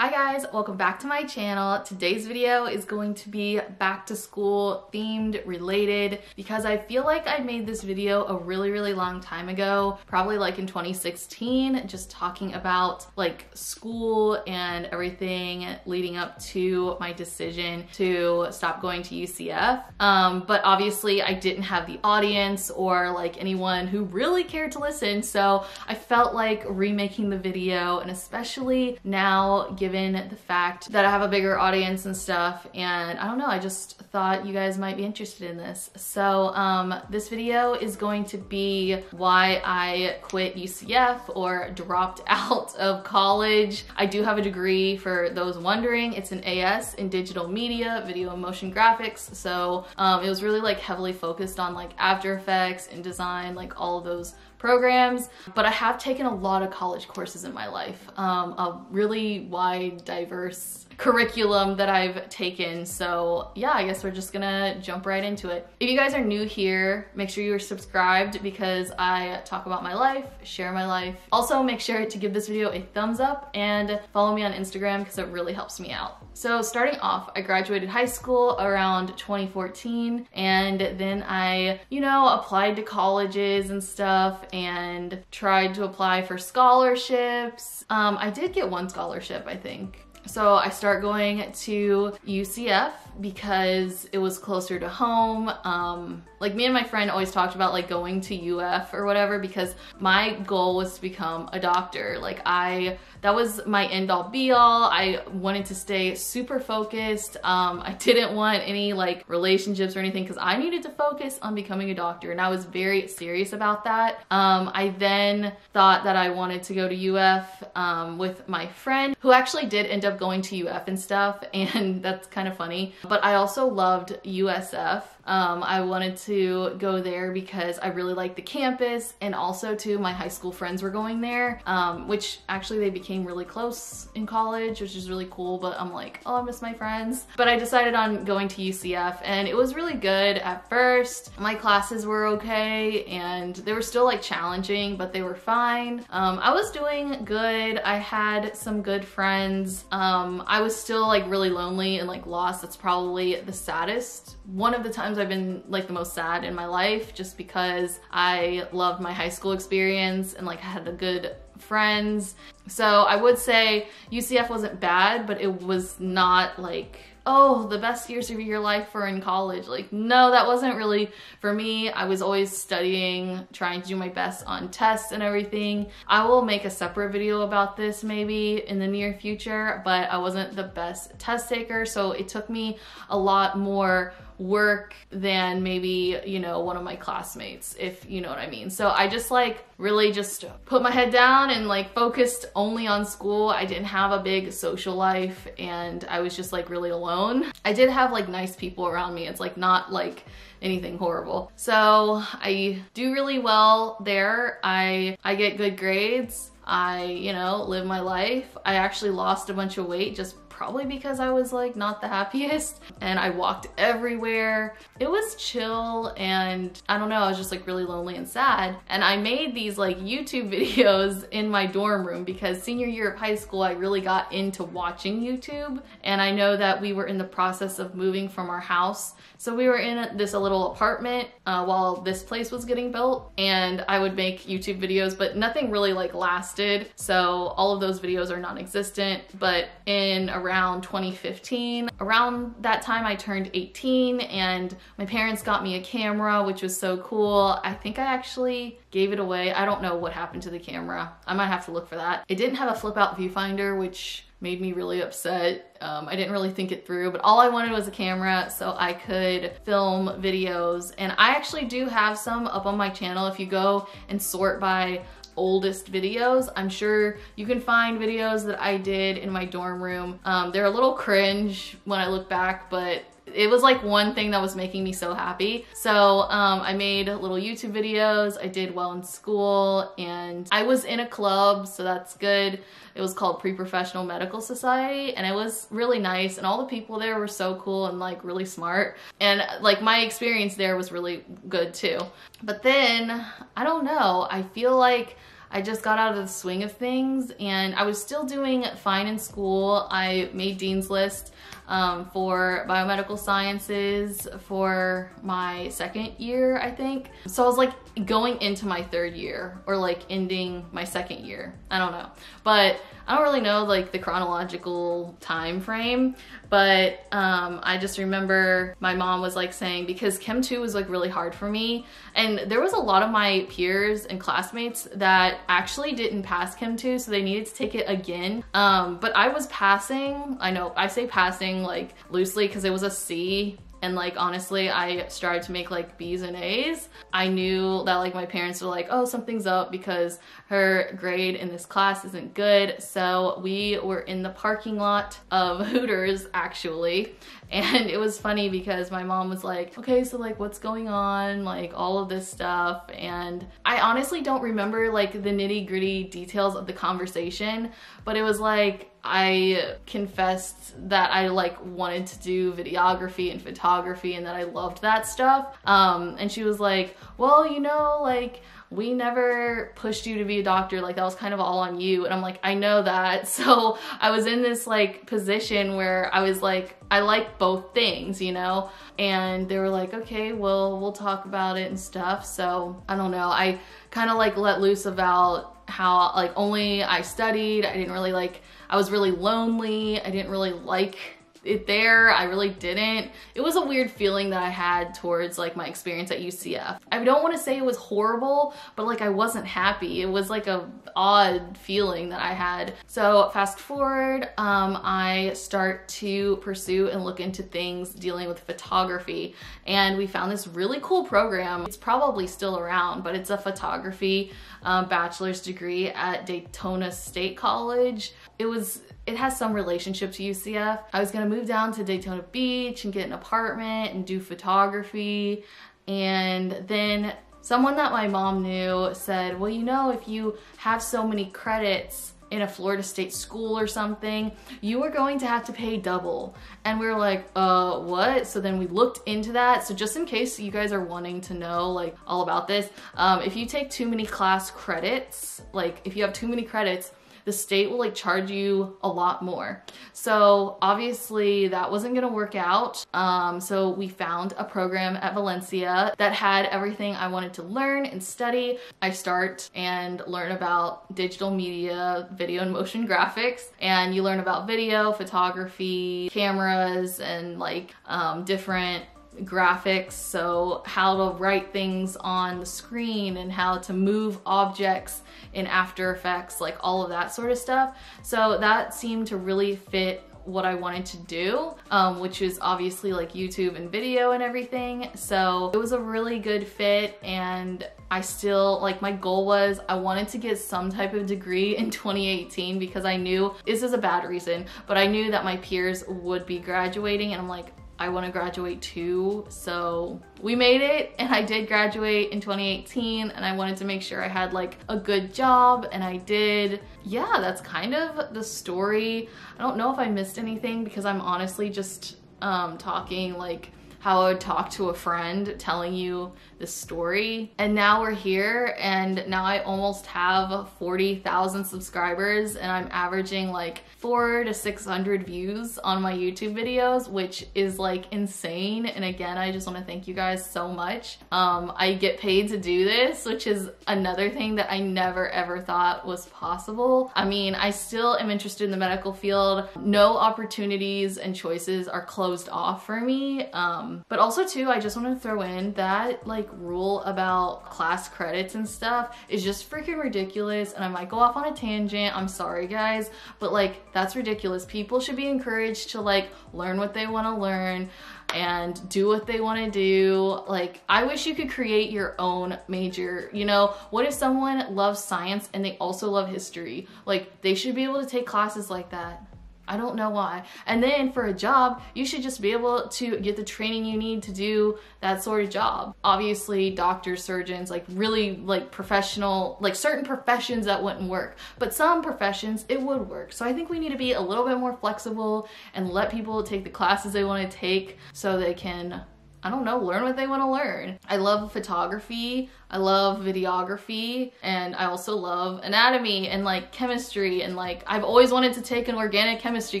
Hi guys, welcome back to my channel. Today's video is going to be back to school themed related because I feel like I made this video a really, really long time ago, probably like in 2016, just talking about like school and everything leading up to my decision to stop going to UCF. Um, but obviously I didn't have the audience or like anyone who really cared to listen. So I felt like remaking the video and especially now given the fact that I have a bigger audience and stuff. And I don't know, I just thought you guys might be interested in this. So um, this video is going to be why I quit UCF or dropped out of college. I do have a degree for those wondering. It's an AS in digital media, video and motion graphics. So um, it was really like heavily focused on like After Effects, and design, like all of those programs, but I have taken a lot of college courses in my life, um, a really wide, diverse curriculum that I've taken. So yeah, I guess we're just gonna jump right into it. If you guys are new here, make sure you're subscribed because I talk about my life, share my life. Also make sure to give this video a thumbs up and follow me on Instagram because it really helps me out. So starting off, I graduated high school around 2014 and then I, you know, applied to colleges and stuff and tried to apply for scholarships. Um, I did get one scholarship, I think. So I start going to UCF because it was closer to home. Um, like me and my friend always talked about like going to UF or whatever because my goal was to become a doctor. Like I, that was my end all be all. I wanted to stay super focused. Um, I didn't want any like relationships or anything because I needed to focus on becoming a doctor and I was very serious about that. Um, I then thought that I wanted to go to UF um, with my friend who actually did end up going to UF and stuff and that's kind of funny. But I also loved USF um, I wanted to go there because I really liked the campus and also too my high school friends were going there, um, which actually they became really close in college, which is really cool, but I'm like, oh, I miss my friends. But I decided on going to UCF and it was really good at first. My classes were okay and they were still like challenging, but they were fine. Um, I was doing good. I had some good friends. Um, I was still like really lonely and like lost. That's probably the saddest one of the times I've been like the most sad in my life just because I loved my high school experience and like I had a good friends. So I would say UCF wasn't bad, but it was not like oh, the best years of your life were in college. Like, no, that wasn't really for me. I was always studying, trying to do my best on tests and everything. I will make a separate video about this maybe in the near future, but I wasn't the best test taker. So it took me a lot more work than maybe, you know, one of my classmates, if you know what I mean. So I just like really just put my head down and like focused only on school. I didn't have a big social life and I was just like really alone. I did have like nice people around me. It's like not like anything horrible. So I do really well there. I I get good grades. I, you know, live my life. I actually lost a bunch of weight just probably because I was like not the happiest and I walked everywhere. It was chill and I don't know, I was just like really lonely and sad. And I made these like YouTube videos in my dorm room because senior year of high school, I really got into watching YouTube. And I know that we were in the process of moving from our house. So we were in this little apartment uh, while this place was getting built and I would make YouTube videos, but nothing really like lasted. So all of those videos are non-existent, but in around around 2015. Around that time I turned 18 and my parents got me a camera, which was so cool. I think I actually gave it away. I don't know what happened to the camera. I might have to look for that. It didn't have a flip out viewfinder, which made me really upset. Um, I didn't really think it through, but all I wanted was a camera so I could film videos. And I actually do have some up on my channel. If you go and sort by oldest videos. I'm sure you can find videos that I did in my dorm room. Um, they're a little cringe when I look back, but it was like one thing that was making me so happy. So um, I made little YouTube videos. I did well in school and I was in a club, so that's good. It was called Pre-Professional Medical Society and it was really nice and all the people there were so cool and like really smart. And like my experience there was really good too. But then, I don't know, I feel like I just got out of the swing of things and I was still doing fine in school. I made Dean's List um, for biomedical sciences for my second year, I think. So I was like going into my third year or like ending my second year. I don't know. But I don't really know like the chronological time frame, but um, I just remember my mom was like saying because Chem 2 was like really hard for me and there was a lot of my peers and classmates that actually didn't pass Chem 2 so they needed to take it again. Um, but I was passing, I know I say passing like loosely because it was a C and like honestly i started to make like b's and a's. I knew that like my parents were like oh something's up because her grade in this class isn't good. So we were in the parking lot of hooters actually and it was funny because my mom was like okay so like what's going on like all of this stuff and i honestly don't remember like the nitty gritty details of the conversation but it was like I confessed that I like wanted to do videography and photography and that I loved that stuff. Um, and she was like, well, you know, like we never pushed you to be a doctor. Like that was kind of all on you. And I'm like, I know that. So I was in this like position where I was like, I like both things, you know? And they were like, okay, well, we'll talk about it and stuff. So I don't know. I kind of like let loose about how like only I studied. I didn't really like I was really lonely. I didn't really like it there. I really didn't. It was a weird feeling that I had towards like my experience at UCF. I don't want to say it was horrible, but like I wasn't happy. It was like a odd feeling that I had. So fast forward, um, I start to pursue and look into things dealing with photography. And we found this really cool program. It's probably still around, but it's a photography um, bachelor's degree at Daytona State College. It was it has some relationship to UCF. I was gonna move down to Daytona Beach and get an apartment and do photography. And then someone that my mom knew said, well, you know, if you have so many credits in a Florida State school or something, you are going to have to pay double. And we were like, uh, what? So then we looked into that. So just in case you guys are wanting to know like all about this, um, if you take too many class credits, like if you have too many credits, the state will like charge you a lot more. So obviously that wasn't gonna work out. Um, so we found a program at Valencia that had everything I wanted to learn and study. I start and learn about digital media, video and motion graphics, and you learn about video, photography, cameras, and like um, different graphics, so how to write things on the screen and how to move objects in After Effects, like all of that sort of stuff. So that seemed to really fit what I wanted to do, um, which is obviously like YouTube and video and everything. So it was a really good fit and I still, like my goal was I wanted to get some type of degree in 2018 because I knew, this is a bad reason, but I knew that my peers would be graduating and I'm like, I want to graduate too. So we made it and I did graduate in 2018 and I wanted to make sure I had like a good job and I did. Yeah, that's kind of the story. I don't know if I missed anything because I'm honestly just um, talking like how I would talk to a friend telling you the story. And now we're here and now I almost have 40,000 subscribers and I'm averaging like four to 600 views on my YouTube videos, which is like insane. And again, I just wanna thank you guys so much. Um, I get paid to do this, which is another thing that I never ever thought was possible. I mean, I still am interested in the medical field. No opportunities and choices are closed off for me. Um, but also too, I just wanna throw in that like like rule about class credits and stuff is just freaking ridiculous and I might go off on a tangent. I'm sorry guys, but like that's ridiculous. People should be encouraged to like learn what they want to learn and do what they want to do. Like, I wish you could create your own major. You know, what if someone loves science and they also love history? Like, they should be able to take classes like that. I don't know why. And then for a job, you should just be able to get the training you need to do that sort of job. Obviously, doctors, surgeons, like really like professional, like certain professions that wouldn't work, but some professions it would work. So I think we need to be a little bit more flexible and let people take the classes they want to take so they can I don't know, learn what they want to learn. I love photography, I love videography, and I also love anatomy and like chemistry and like I've always wanted to take an organic chemistry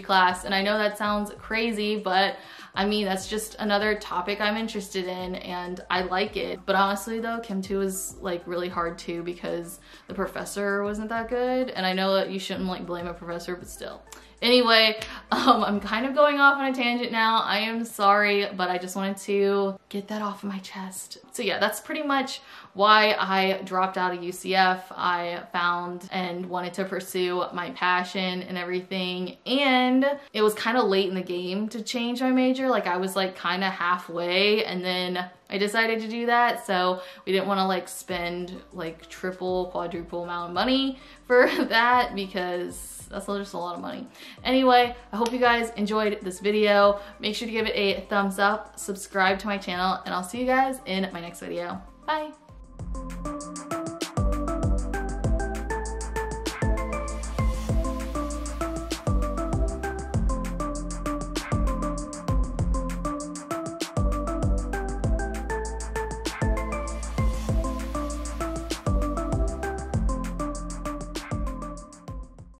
class and I know that sounds crazy, but I mean, that's just another topic I'm interested in and I like it. But honestly though, Chem 2 is like really hard too because the professor wasn't that good. And I know that you shouldn't like blame a professor, but still. Anyway, um, I'm kind of going off on a tangent now. I am sorry, but I just wanted to get that off of my chest. So yeah, that's pretty much why I dropped out of UCF. I found and wanted to pursue my passion and everything. And it was kind of late in the game to change my major. Like I was like kind of halfway and then I decided to do that. So we didn't want to like spend like triple, quadruple amount of money for that because that's just a lot of money. Anyway, I hope you guys enjoyed this video. Make sure to give it a thumbs up, subscribe to my channel, and I'll see you guys in my next video. Bye. Thank you.